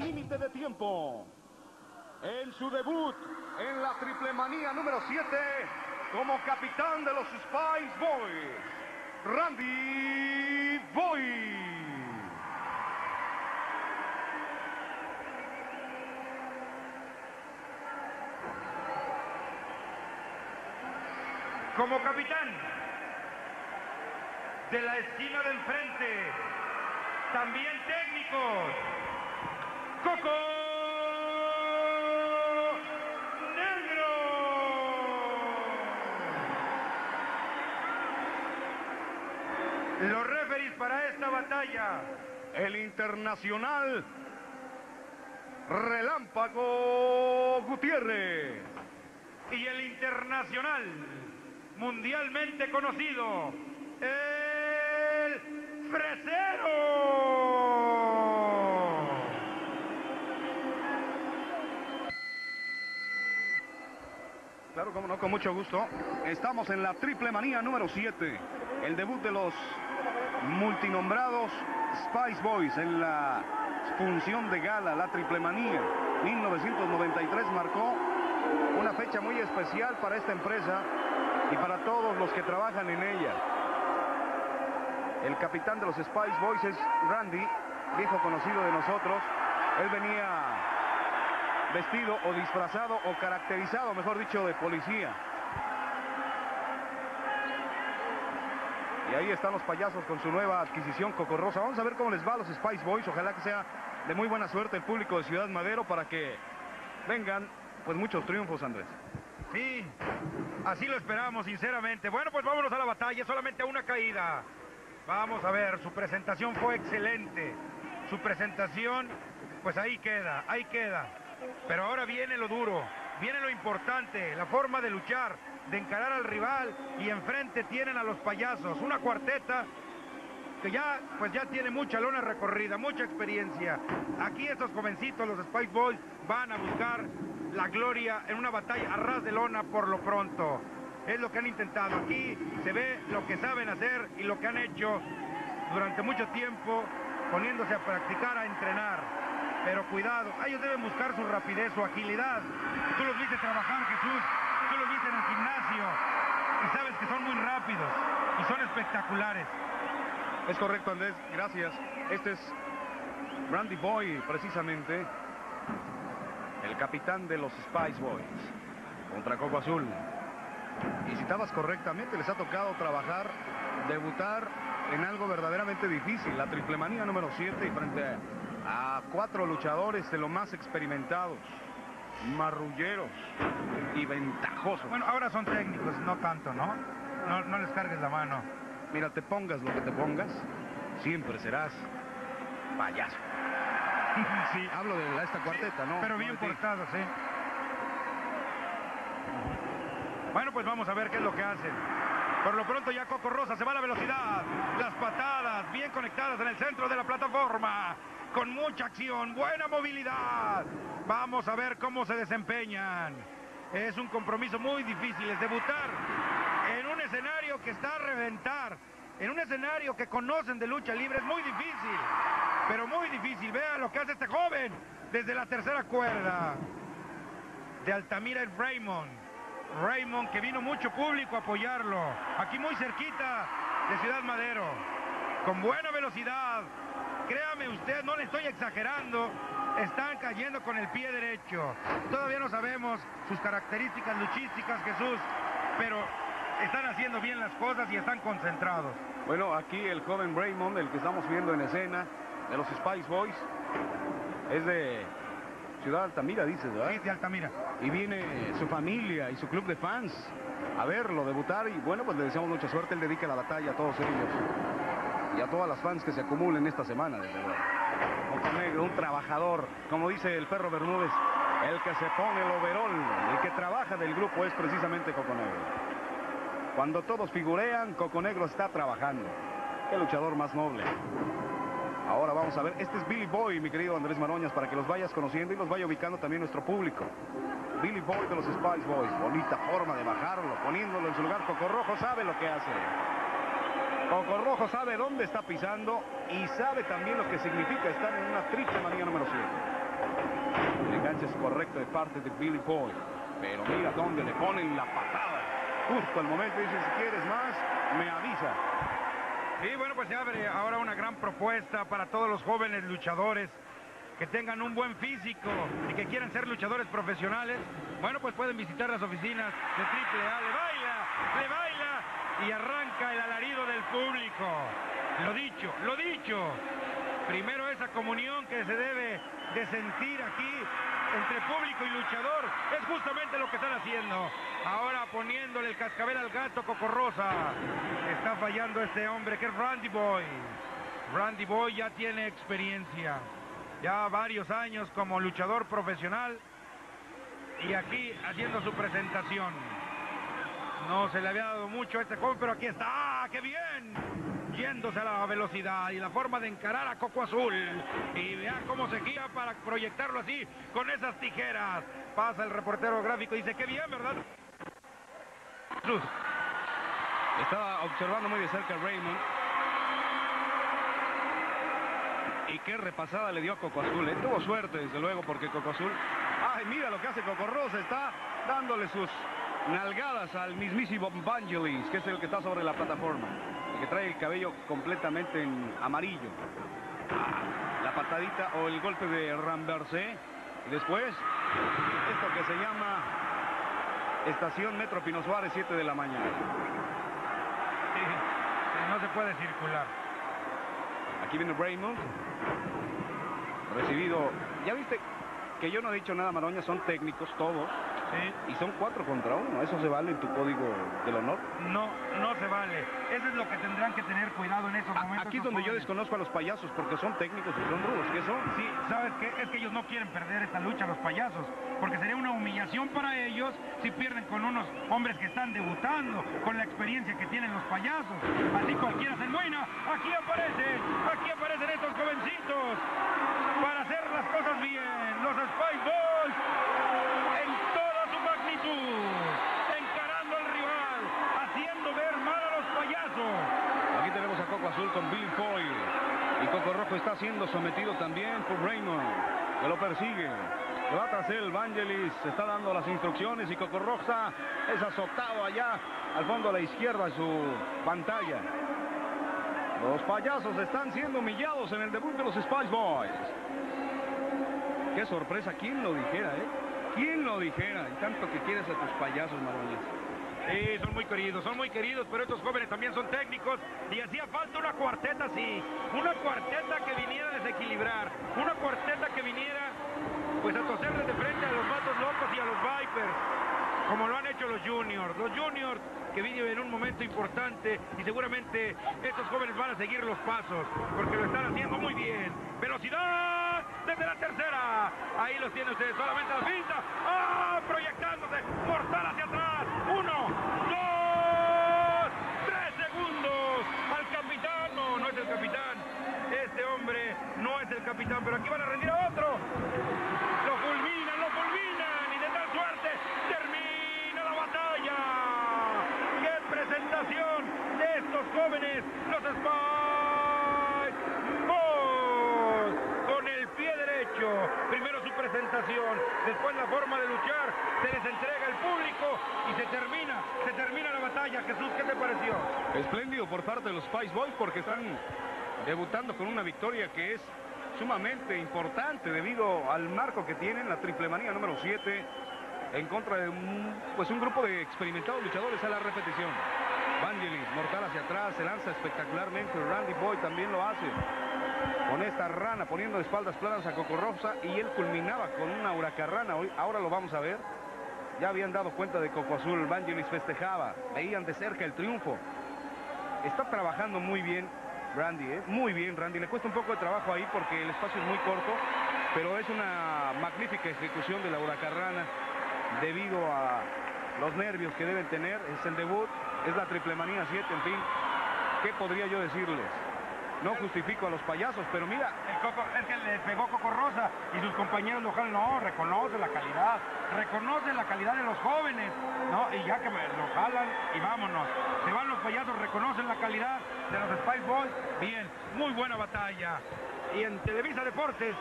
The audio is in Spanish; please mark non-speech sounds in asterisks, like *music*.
límite de tiempo. En su debut en la triple manía número 7 como capitán de los Spice Boys, Randy Boy. Como capitán de la esquina de enfrente, también técnicos, Coco Negro. Los referees para esta batalla, El internacional Relámpago Gutiérrez. y el internacional mundialmente conocido, el Fresero. Claro, como no, con mucho gusto. Estamos en la triple manía número 7. El debut de los multinombrados Spice Boys en la función de gala, la triple manía. 1993 marcó una fecha muy especial para esta empresa y para todos los que trabajan en ella. El capitán de los Spice Boys es Randy, viejo conocido de nosotros. Él venía vestido o disfrazado o caracterizado, mejor dicho, de policía. Y ahí están los payasos con su nueva adquisición Cocorrosa. Vamos a ver cómo les va a los Spice Boys. Ojalá que sea de muy buena suerte el público de Ciudad Madero para que vengan pues muchos triunfos, Andrés. Sí, así lo esperamos, sinceramente. Bueno, pues vámonos a la batalla, solamente una caída. Vamos a ver, su presentación fue excelente. Su presentación, pues ahí queda, ahí queda. Pero ahora viene lo duro, viene lo importante, la forma de luchar, de encarar al rival y enfrente tienen a los payasos, una cuarteta que ya pues ya tiene mucha lona recorrida, mucha experiencia. Aquí estos jovencitos, los Spice Boys, van a buscar la gloria en una batalla a ras de lona por lo pronto. Es lo que han intentado. Aquí se ve lo que saben hacer y lo que han hecho durante mucho tiempo poniéndose a practicar, a entrenar. Pero cuidado, ellos deben buscar su rapidez, su agilidad. Tú los viste trabajar, Jesús. Tú los viste en el gimnasio. Y sabes que son muy rápidos y son espectaculares. Es correcto, Andrés. Gracias. Este es Randy Boy, precisamente. El capitán de los Spice Boys. Contra Coco Azul. Y citabas correctamente, les ha tocado trabajar, debutar en algo verdaderamente difícil. La triple manía número 7 y frente a cuatro luchadores de lo más experimentados. Marrulleros y ventajosos. Bueno, ahora son técnicos, no tanto, ¿no? No, no les cargues la mano. Mira, te pongas lo que te pongas, siempre serás payaso. *laughs* Sí, Hablo de la- esta cuarteta, ¿no? pero bien portados, ¿eh? Bueno, pues vamos a ver qué es lo que hacen. Por lo pronto ya Coco Rosa se va a la velocidad. Las patadas bien conectadas en el centro de la plataforma. Con mucha acción, buena movilidad. Vamos a ver cómo se desempeñan. Es un compromiso muy difícil, es debutar en un escenario que está a reventar. En un escenario que conocen de lucha libre es muy difícil. Pero muy difícil. Vean lo que hace este joven desde la tercera cuerda. De Altamira el Raymond. Raymond que vino mucho público a apoyarlo. Aquí muy cerquita de Ciudad Madero. Con buena velocidad. Créame usted, no le estoy exagerando. Están cayendo con el pie derecho. Todavía no sabemos sus características luchísticas, Jesús. Pero están haciendo bien las cosas y están concentrados. Bueno, aquí el joven Raymond, el que estamos viendo en escena, de los Spice Boys, es de Ciudad Altamira, dices, ¿verdad? Sí, de Altamira. Y viene su familia y su club de fans a verlo debutar y bueno, pues le deseamos mucha suerte. Él dedica la batalla a todos ellos y a todas las fans que se acumulen esta semana, desde luego. Un trabajador, como dice el perro Bermúdez, el que se pone el overol, el que trabaja del grupo es precisamente Coco Negro. Cuando todos figurean, Coco Negro está trabajando. Qué luchador más noble. Ahora vamos a ver, este es Billy Boy, mi querido Andrés Maroñas, para que los vayas conociendo y los vaya ubicando también nuestro público. Billy Boy de los Spice Boys, bonita forma de bajarlo, poniéndolo en su lugar. Coco Rojo sabe lo que hace. Coco Rojo sabe dónde está pisando y sabe también lo que significa estar en una triple manía número 7. es correcto de parte de Billy Boy. Pero mira dónde le ponen la patada. Justo al momento dice, si quieres más, me avisa. Sí, bueno, pues se abre ahora una gran propuesta para todos los jóvenes luchadores que tengan un buen físico y que quieran ser luchadores profesionales. Bueno, pues pueden visitar las oficinas de Triple A. Le baila, le baila y arranca el alarido del público. Lo dicho, lo dicho. Primero esa comunión que se debe de sentir aquí entre público y luchador. Es justamente lo que están haciendo. Ahora poniéndole el cascabel al gato Cocorrosa. Está fallando este hombre que es Randy Boy. Randy Boy ya tiene experiencia. Ya varios años como luchador profesional. Y aquí haciendo su presentación. No se le había dado mucho a este joven, pero aquí está. ¡Ah, qué bien! yéndose a la velocidad y la forma de encarar a Coco Azul. Y vea cómo se gira para proyectarlo así con esas tijeras. Pasa el reportero gráfico y dice, qué bien, ¿verdad? Estaba observando muy de cerca a Raymond. Y qué repasada le dio a Coco Azul. ¿eh? Tuvo suerte, desde luego, porque Coco Azul... ¡Ay, mira lo que hace Coco Rosa! Está dándole sus nalgadas al mismísimo Vangelis, que es el que está sobre la plataforma que trae el cabello completamente en amarillo. Ah, la patadita o el golpe de Ramberse. Y después, esto que se llama Estación Metro Pino Suárez, 7 de la mañana. no se puede circular. Aquí viene Raymond. Recibido. ¿Ya viste que yo no he dicho nada, Maroña? Son técnicos todos. Y son cuatro contra uno. ¿Eso se vale en tu código del honor? No, no se vale. Eso es lo que tendrán que tener cuidado en esos momentos. Aquí es donde yo desconozco a los payasos porque son técnicos y son rudos. ¿Qué son? Sí, ¿sabes qué? Es que ellos no quieren perder esta lucha, los payasos. Porque sería una humillación para ellos si pierden con unos hombres que están debutando, con la experiencia que tienen los payasos. Así cualquiera se enmuena. Aquí aparecen, aquí aparecen estos jovencitos para hacer las cosas bien. Los Spy Boys encarando al rival, haciendo ver mal a los payasos. Aquí tenemos a Coco Azul con Bill Foyle. Y Coco Rojo está siendo sometido también por Raymond, que lo persigue. Lo va tras él, Vangelis está dando las instrucciones y Coco Roja es azotado allá al fondo a la izquierda de su pantalla. Los payasos están siendo humillados en el debut de los Spice Boys. Qué sorpresa, ¿quién lo dijera, eh? ¿Quién lo dijera? Y tanto que quieres a tus payasos, Marones. Sí, son muy queridos, son muy queridos, pero estos jóvenes también son técnicos y hacía falta una cuarteta así, una cuarteta que viniera a desequilibrar, una cuarteta que viniera pues a toserles de frente a los matos locos y a los Vipers, como lo han hecho los juniors. Los juniors que viven en un momento importante y seguramente estos jóvenes van a seguir los pasos porque lo están haciendo muy bien. Velocidad desde la tercera. Ahí los tiene ustedes, solamente la pinta. ¡Ah! Proyectándose. Mortal hacia atrás. Uno, dos, tres segundos. Al capitán. No, no es el capitán. Este hombre no es el capitán, pero aquí van a rendir a otro. Lo fulminan, lo fulminan. Y de tal suerte termina la batalla. ¡Qué presentación de estos jóvenes! Los Primero su después la forma de luchar, se les entrega el público y se termina, se termina la batalla. Jesús, ¿qué te pareció? Espléndido por parte de los Spice Boys porque están debutando con una victoria que es sumamente importante debido al marco que tienen, la triple manía número 7 en contra de un, pues un grupo de experimentados luchadores a la repetición. Vangelis, mortal hacia atrás, se lanza espectacularmente, Randy Boy también lo hace con esta rana poniendo de espaldas planas a Cocorrosa y él culminaba con una huracarrana. Hoy, ahora lo vamos a ver. Ya habían dado cuenta de Coco Azul, Vangelis festejaba, veían de cerca el triunfo. Está trabajando muy bien Randy, ¿eh? muy bien Randy. Le cuesta un poco de trabajo ahí porque el espacio es muy corto, pero es una magnífica ejecución de la huracarrana debido a los nervios que deben tener. Es el debut, es la triple manía 7, en fin. ¿Qué podría yo decirles? No justifico a los payasos, pero mira. El Coco, es que le pegó Coco Rosa y sus compañeros locales no, reconoce la calidad, reconoce la calidad de los jóvenes, ¿no? Y ya que lo jalan y vámonos. Se van los payasos, reconocen la calidad de los Spice Boys. Bien, muy buena batalla. Y en Televisa Deportes